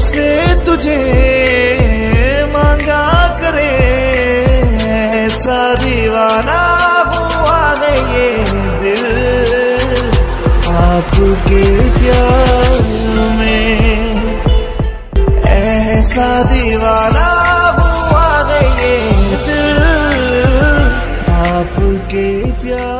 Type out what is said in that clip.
से तुझे मांगा करे। ऐसा दीवाना हुआ है ये दिल। आपके प्यार में ऐसा दीवाना हुआ है ये दिल। आपके प्यार